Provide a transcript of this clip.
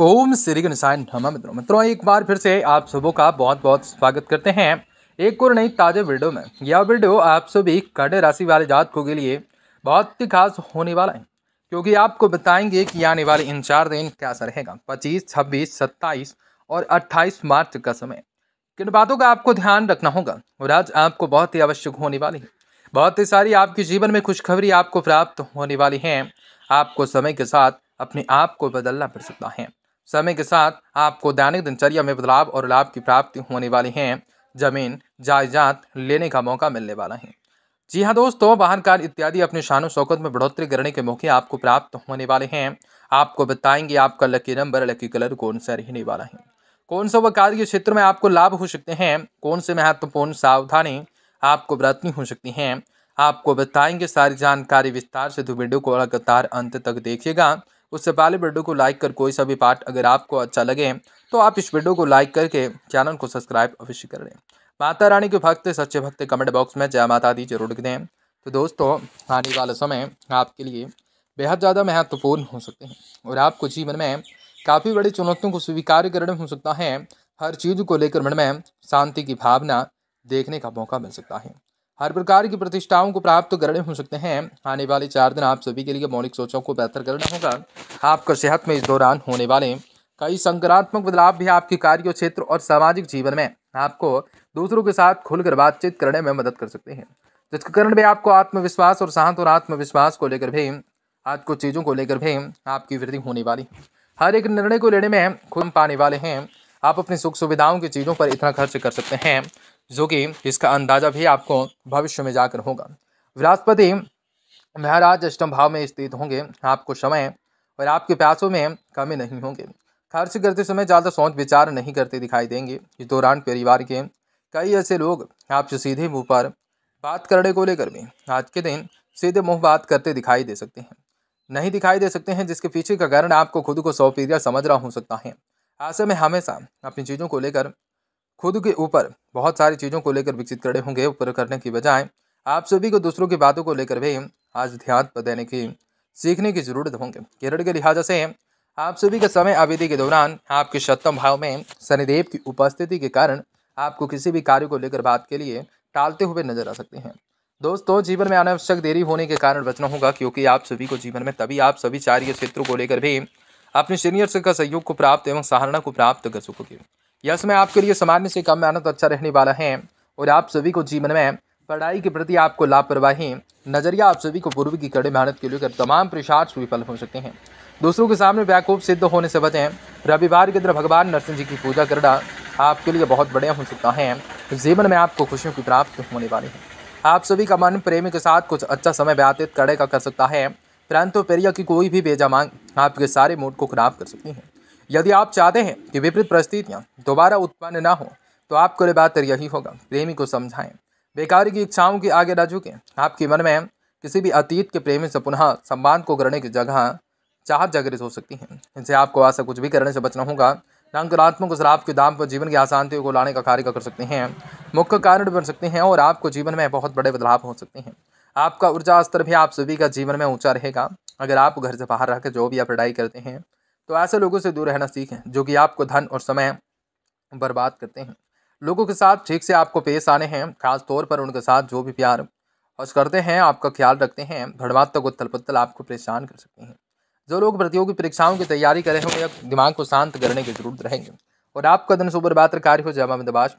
ओम श्री गणेशाय नमः मित्रों। मित्रों, एक बार फिर से आप सबों का बहुत बहुत स्वागत करते हैं। एक और नई ताज़ा वीडियो में। यह वीडियो आप सभी कड़े राशि वाले जातकों के लिए बहुत ही खास होने वाला है। क्योंकि आपको बताएँगे कि आने वाले इन चार दिन कैसा रहेगा। पच्चीस, छब्बीस, सत्ताईस और अट्ठाईस मार्च का समय। किन बातों का आपको ध्यान रखना होगा? और आज आपको बहुत ही आवश्यक होने वाली है। बहुत ही सारी आपके जीवन में खुशखबरी आपको प्राप्त होने वाली है। आपको समय के साथ अपने आप को बदलना पड़ सकता है। समय के साथ आपको दैनिक दिनचर्या में बदलाव और लाभ की प्राप्ति होने वाली है। ज़मीन, जायदाद लेने का मौका मिलने वाला है। जी हाँ दोस्तों, वाहन, कार इत्यादि अपने शानो शौकत में बढ़ोतरी करने के मौके आपको प्राप्त होने वाले हैं। आपको बताएँगे आपका लकी नंबर लकी कलर कौन सा रहने वाला है। कौन सा वह कार्य क्षेत्र में आपको लाभ हो सकते हैं? कौन से महत्वपूर्ण सावधानी आपको बरतनी हो सकती हैं? आपको बताएँगे सारी जानकारी विस्तार से तो वीडियो को लगातार अंत तक देखिएगा। उससे पहले वीडियो को लाइक कर कोई सा भी पार्ट अगर आपको अच्छा लगे तो आप इस वीडियो को लाइक करके चैनल को सब्सक्राइब अवश्य कर लें। माता रानी के भक्त, सच्चे भक्त कमेंट बॉक्स में जय माता दी ज़रूर लिख दें। तो दोस्तों, आने वाला समय आपके लिए बेहद ज़्यादा महत्वपूर्ण हो सकते हैं और आपको जीवन में काफ़ी बड़ी चुनौतियों को स्वीकार करने हो सकता है। हर चीज़ को लेकर मन में शांति की भावना देखने का मौका मिल सकता है। हर प्रकार की प्रतिष्ठाओं को प्राप्त करने हो सकते हैं। आने वाले चार दिन आप सभी के लिए मौलिक सोचों को बेहतर करना होगा। आपका सेहत में इस दौरान होने वाले कई सकारात्मक बदलाव भी आपके कार्य, क्षेत्र और सामाजिक जीवन में आपको दूसरों के साथ खुलकर बातचीत करने में मदद कर सकते हैं। जिसके कारण भी आपको आत्मविश्वास और शांत और आत्मविश्वास को लेकर भी, आज कुछ चीज़ों को लेकर भी आपकी वृद्धि होने वाली। हर एक निर्णय को लेने में खुद पाने वाले हैं। आप अपनी सुख सुविधाओं की चीज़ों पर इतना खर्च कर सकते हैं। जो कि इसका अंदाज़ा भी आपको भविष्य में जाकर होगा। बृहस्पति महाराज अष्टम भाव में स्थित होंगे। आपको समय और आपके प्यासों में कमी नहीं होंगे। खर्च करते समय ज़्यादा सोच विचार नहीं करते दिखाई देंगे। इस दौरान परिवार के कई ऐसे लोग आपसे सीधे मुँह पर बात करने को लेकर भी आज के दिन सीधे मुँह बात करते दिखाई दे सकते हैं। नहीं दिखाई दे सकते हैं, जिसके पीछे का कारण आपको खुद को सौपीरिया समझ रहा हो सकता है। ऐसे में हमेशा अपनी चीज़ों को लेकर खुद के ऊपर बहुत सारी चीज़ों को लेकर विकसित करने होंगे, ऊपर करने की बजाय आप सभी को दूसरों की बातों को लेकर भी आज ध्यान पर देने की, सीखने की ज़रूरत होंगे। केरल के लिहाजा से आप सभी के समय अवधि के दौरान आपके सप्तम भाव में शनिदेव की उपस्थिति के कारण आपको किसी भी कार्य को लेकर बात के लिए टालते हुए नज़र आ सकते हैं। दोस्तों, जीवन में अनावश्यक देरी होने के कारण बचना होगा, क्योंकि आप सभी को जीवन में तभी आप सभी चार्य क्षेत्रों को लेकर भी अपने सीनियर्स का सहयोग को प्राप्त एवं सहारणा को प्राप्त कर सकोगे। यह समय आपके लिए सामान्य से कम मेहनत अच्छा रहने वाला है और आप सभी को जीवन में पढ़ाई के प्रति आपको लापरवाही, नज़रिया आप सभी को पूर्व की कड़ी मेहनत के लेकर तमाम प्रयास विफल हो सकते हैं। दूसरों के सामने व्याकूप सिद्ध होने से बचें। रविवार के दिन भगवान नरसिंह जी की पूजा करना आपके लिए बहुत बढ़िया हो सकता है। जीवन में आपको खुशियों की प्राप्ति होने वाली है। आप सभी का मन प्रेमी के साथ कुछ अच्छा समय व्यतीत करने का कर सकता है। परंतु प्रिया की कोई भी बेजा मांग आपके सारे मूड को खराब कर सकती हैं। यदि आप चाहते हैं कि विपरीत परिस्थितियाँ दोबारा उत्पन्न ना हो तो आपको लिए बेहतर यही होगा। प्रेमी को समझाएँ। बेकारी की इच्छाओं की आगे न झुकें। आपके मन में किसी भी अतीत के प्रेमी से पुनः संवाद को करने की जगह चाहत जागृत हो सकती है। इनसे आपको ऐसा कुछ भी करने से बचना होगा। नकारात्मक शराब के दाम पर जीवन की अशांतियों को लाने का कार्य कर सकते हैं। मुख्य कारण बन सकते हैं और आपको जीवन में बहुत बड़े बदलाव हो सकते हैं। आपका ऊर्जा स्तर भी आप सभी का जीवन में ऊँचा रहेगा। अगर आप घर से बाहर रहकर जो भी आप पढ़ाई करते हैं तो ऐसे लोगों से दूर रहना सीखें, जो कि आपको धन और समय बर्बाद करते हैं। लोगों के साथ ठीक से आपको पेश आने हैं, खास तौर पर उनके साथ जो भी प्यार और करते हैं, आपका ख्याल रखते हैं भड़मात्मक उत्तल पुत्तल आपको परेशान कर सकते हैं। जो लोग प्रतियोगी परीक्षाओं की तैयारी कर रहे होंगे, दिमाग को शांत करने की ज़रूरत रहेंगे। और आपका दिन सुबह बात कार्य हो जाए दबाश